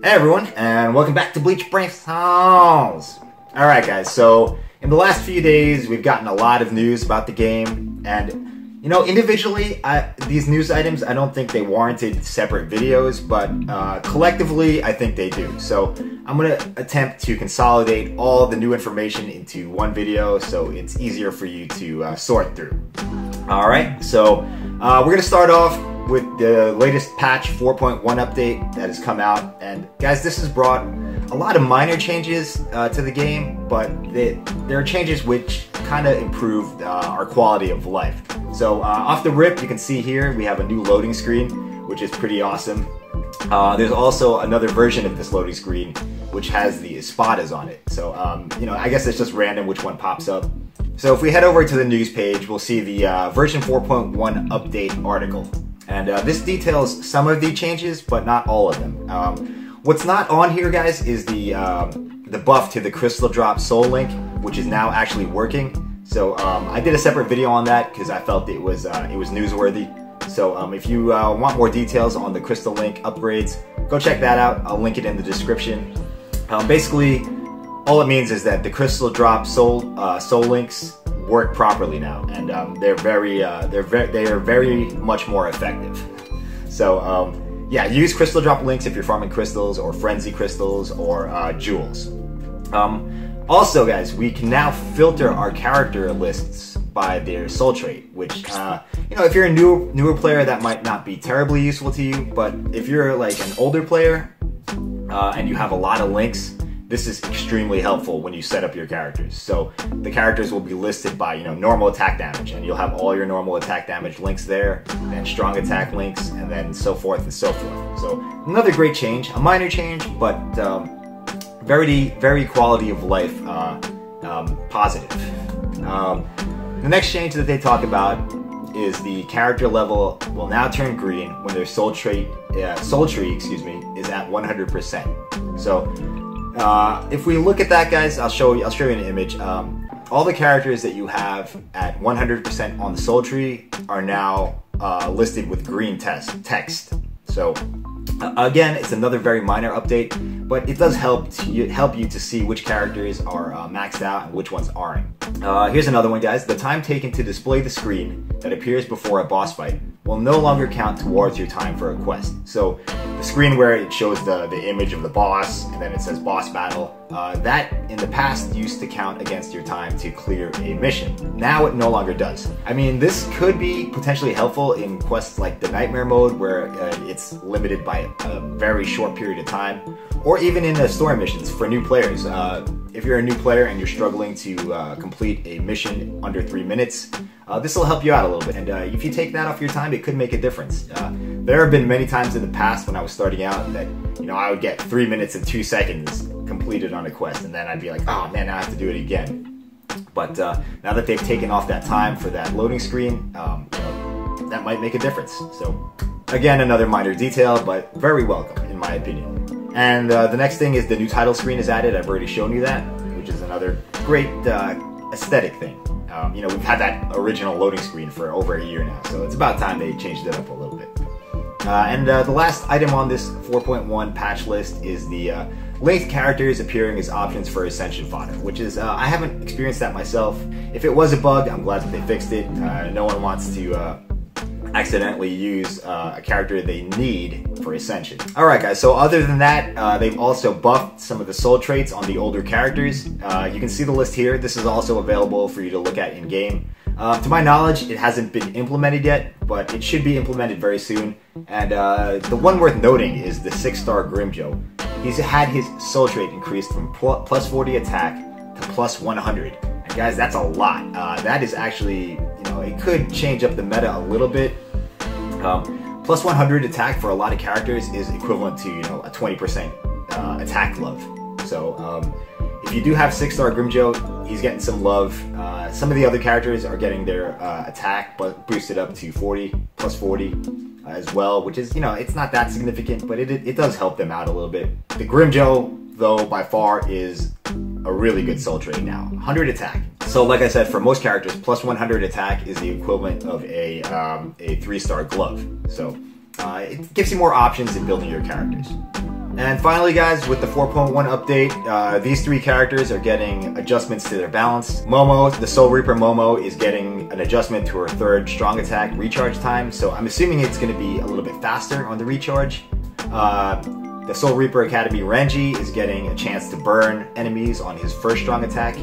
Hey everyone, and welcome back to Bleach Brave Souls! Alright guys, so in the last few days we've gotten a lot of news about the game, and you know, individually, I, these news items, I don't think they warranted separate videos, but uh, collectively, I think they do. So I'm gonna attempt to consolidate all the new information into one video so it's easier for you to uh, sort through. Alright, so uh, we're gonna start off with the latest patch 4.1 update that has come out. And guys, this has brought a lot of minor changes uh, to the game, but they, there are changes which kind of improved uh, our quality of life. So uh, off the rip, you can see here we have a new loading screen, which is pretty awesome. Uh, there's also another version of this loading screen which has the espadas on it. So, um, you know, I guess it's just random which one pops up. So if we head over to the news page, we'll see the uh, version 4.1 update article. And uh, this details some of the changes, but not all of them. Um, what's not on here, guys, is the um, the buff to the Crystal Drop Soul Link, which is now actually working. So um, I did a separate video on that because I felt it was uh, it was newsworthy. So um, if you uh, want more details on the Crystal Link upgrades, go check that out. I'll link it in the description. Um, basically, all it means is that the Crystal Drop Soul uh, Soul Links work properly now, and um, they're very uh, they're very they are very much more effective. So um, yeah, use crystal drop links if you're farming crystals or frenzy crystals or uh, jewels. Um, also, guys, we can now filter our character lists by their soul trait, which uh, you know if you're a new newer player that might not be terribly useful to you, but if you're like an older player uh, and you have a lot of links this is extremely helpful when you set up your characters. So the characters will be listed by, you know, normal attack damage, and you'll have all your normal attack damage links there, and strong attack links, and then so forth and so forth. So another great change, a minor change, but um, very, very quality of life uh, um, positive. Um, the next change that they talk about is the character level will now turn green when their soul trait, uh, soul tree, excuse me, is at 100%. So uh, if we look at that, guys, I'll show you. I'll show you an image. Um, all the characters that you have at 100% on the soul tree are now uh, listed with green test text. So uh, again, it's another very minor update, but it does help help you to see which characters are uh, maxed out and which ones aren't. Uh, here's another one, guys. The time taken to display the screen that appears before a boss fight will no longer count towards your time for a quest. So the screen where it shows the, the image of the boss and then it says boss battle, uh, that in the past used to count against your time to clear a mission. Now it no longer does. I mean, this could be potentially helpful in quests like the Nightmare mode where uh, it's limited by a very short period of time, or even in the story missions for new players. Uh, if you're a new player and you're struggling to uh, complete a mission under three minutes, uh, this will help you out a little bit. And uh, if you take that off your time, it could make a difference. Uh, there have been many times in the past when I was starting out that you know I would get three minutes and two seconds completed on a quest, and then I'd be like, oh man, I have to do it again. But uh, now that they've taken off that time for that loading screen, um, that might make a difference. So again, another minor detail, but very welcome in my opinion. And uh, the next thing is the new title screen is added. I've already shown you that, which is another great uh, aesthetic thing. Um, you know, we've had that original loading screen for over a year now, so it's about time they changed it up a little bit. Uh, and uh, the last item on this 4.1 patch list is the uh, linked characters appearing as options for Ascension fodder, which is, uh, I haven't experienced that myself. If it was a bug, I'm glad that they fixed it. Uh, no one wants to uh, accidentally use uh, a character they need for Ascension. Alright guys, so other than that, uh, they've also buffed some of the soul traits on the older characters. Uh, you can see the list here. This is also available for you to look at in-game. Uh, to my knowledge, it hasn't been implemented yet, but it should be implemented very soon. And uh, the one worth noting is the 6-star Grimmjow. He's had his soul trait increased from plus 40 attack to plus 100. And guys, that's a lot. Uh, that is actually know, it could change up the meta a little bit. Um, plus 100 attack for a lot of characters is equivalent to, you know, a 20% uh, attack love. So, um, if you do have 6-star Grimmjow, he's getting some love. Uh, some of the other characters are getting their uh, attack but boosted up to 40, plus 40 uh, as well, which is, you know, it's not that significant, but it, it, does help them out a little bit. The Grimmjow, though, by far is a really good soul trait now. 100 attack. So like I said, for most characters, plus 100 attack is the equivalent of a, um, a three-star glove. So uh, it gives you more options in building your characters. And finally, guys, with the 4.1 update, uh, these three characters are getting adjustments to their balance. Momo, the Soul Reaper Momo, is getting an adjustment to her third strong attack recharge time, so I'm assuming it's going to be a little bit faster on the recharge. Uh, the Soul Reaper Academy Renji is getting a chance to burn enemies on his first strong attack,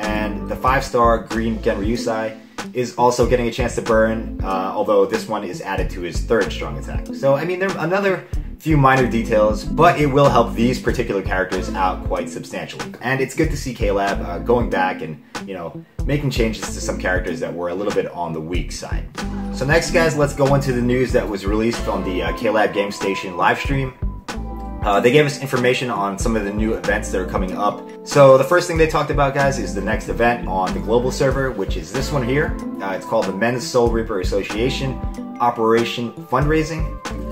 and the 5-star Green Genryusai is also getting a chance to burn, uh, although this one is added to his third strong attack. So, I mean, there are another few minor details, but it will help these particular characters out quite substantially. And it's good to see KLab uh, going back and, you know, making changes to some characters that were a little bit on the weak side. So next, guys, let's go into the news that was released on the uh, KLab Game Station live stream. Uh, they gave us information on some of the new events that are coming up. So the first thing they talked about, guys, is the next event on the global server, which is this one here. Uh, it's called the Men's Soul Reaper Association Operation Fundraising.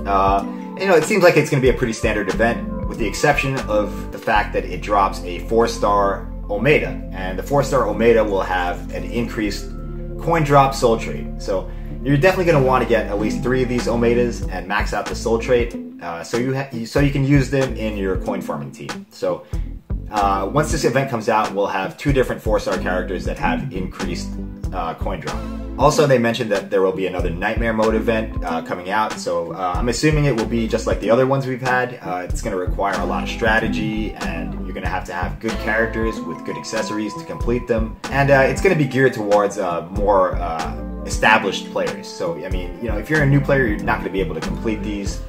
Uh, you know, it seems like it's going to be a pretty standard event, with the exception of the fact that it drops a four-star Omaeda, and the four-star Omaeda will have an increased coin drop soul trait. So you're definitely going to want to get at least three of these Omaedas and max out the soul trait uh, so you so you can use them in your coin farming team. So uh, once this event comes out, we'll have two different four-star characters that have increased uh, coin drop. Also, they mentioned that there will be another Nightmare Mode event uh, coming out, so uh, I'm assuming it will be just like the other ones we've had. Uh, it's going to require a lot of strategy, and you're going to have to have good characters with good accessories to complete them. And uh, it's going to be geared towards uh, more uh, established players. So, I mean, you know, if you're a new player, you're not going to be able to complete these.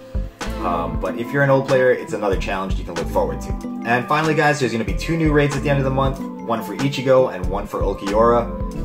Um, but if you're an old player, it's another challenge you can look forward to. And finally, guys, there's going to be two new raids at the end of the month one for Ichigo and one for Ulquiorra.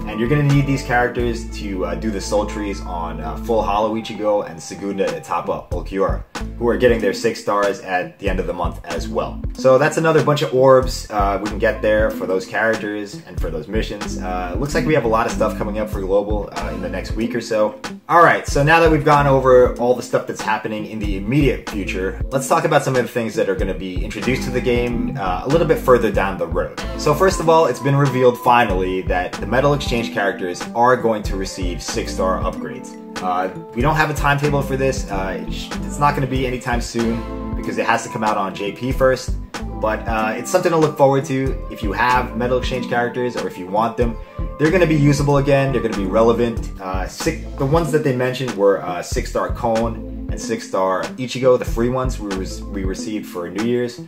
And you're going to need these characters to uh, do the soul trees on uh, Full Hollow Ichigo and Segunda up Ulquiorra, who are getting their six stars at the end of the month as well. So that's another bunch of orbs uh, we can get there for those characters and for those missions. Uh, looks like we have a lot of stuff coming up for Global uh, in the next week or so. Alright, so now that we've gone over all the stuff that's happening in the immediate future, let's talk about some of the things that are going to be introduced to the game uh, a little bit further down the road. So first of all, it's been revealed finally that the Medal Exchange characters are going to receive 6-star upgrades. Uh, we don't have a timetable for this. Uh, it's not going to be anytime soon because it has to come out on JP first. But uh, it's something to look forward to if you have Medal Exchange characters or if you want them. They're going to be usable again. They're going to be relevant. Uh, six, the ones that they mentioned were uh, 6-star Kon and 6-star Ichigo, the free ones we, we received for New Year's.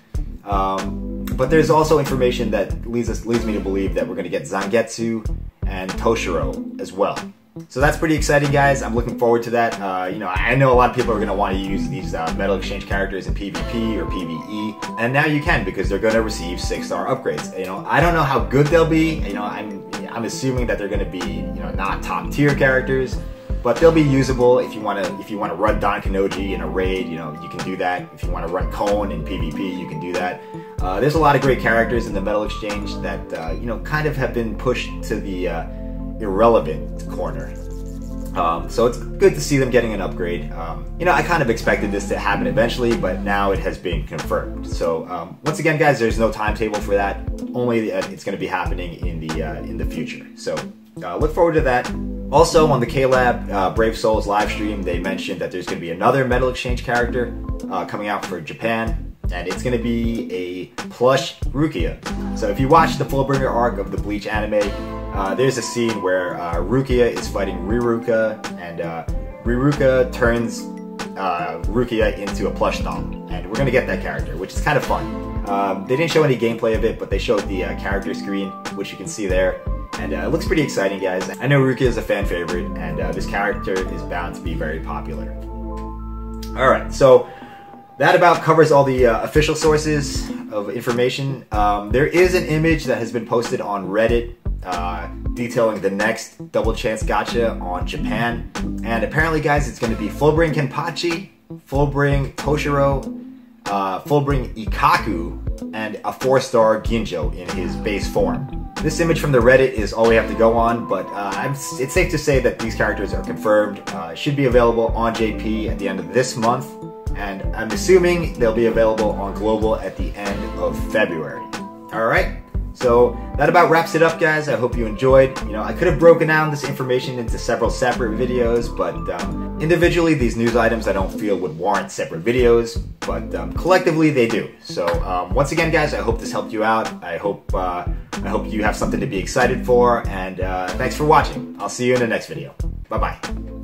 Um, but there's also information that leads us leads me to believe that we're going to get Zangetsu and Toshiro as well. So that's pretty exciting, guys. I'm looking forward to that. Uh, you know, I know a lot of people are going to want to use these uh, Medal Exchange characters in PvP or PvE, and now you can because they're going to receive six-star upgrades. You know, I don't know how good they'll be. You know, I'm I'm assuming that they're going to be you know not top tier characters, but they'll be usable if you want to if you want to run Don Kanonji in a raid. You know, you can do that. If you want to run Kon in PvP, you can do that. Uh, there's a lot of great characters in the Medal Exchange that uh, you know kind of have been pushed to the uh, irrelevant corner. Um, so it's good to see them getting an upgrade. Um, you know, I kind of expected this to happen eventually, but now it has been confirmed. So um, once again, guys, there's no timetable for that. Only it's going to be happening in the uh, in the future. So uh, look forward to that. Also, on the KLab uh, Brave Souls live stream, they mentioned that there's going to be another Medal Exchange character uh, coming out for Japan, and it's going to be a plush Rukia. So if you watch the Fullbringer arc of the Bleach anime, uh, there's a scene where uh, Rukia is fighting Riruka, and uh, Riruka turns uh, Rukia into a plush doll, and we're gonna get that character, which is kind of fun. Um, they didn't show any gameplay of it, but they showed the uh, character screen, which you can see there, and uh, it looks pretty exciting, guys. I know Rukia is a fan favorite, and this character is bound to be very popular. All right, so that about covers all the uh, official sources of information. Um, there is an image that has been posted on Reddit uh, detailing the next Double Chance Gacha on Japan. And apparently, guys, it's going to be Fullbring Kenpachi, Fullbring Toshiro, uh, Fullbring Ikkaku, and a four-star Ginjo in his base form. This image from the Reddit is all we have to go on, but uh, it's safe to say that these characters are confirmed. Uh, should be available on JP at the end of this month, and I'm assuming they'll be available on Global at the end of February. All right. So that about wraps it up, guys. I hope you enjoyed. You know, I could have broken down this information into several separate videos, but um, individually, these news items I don't feel would warrant separate videos, but um, collectively they do. So um, once again, guys, I hope this helped you out. I hope uh, I hope you have something to be excited for, and uh, thanks for watching. I'll see you in the next video. Bye bye.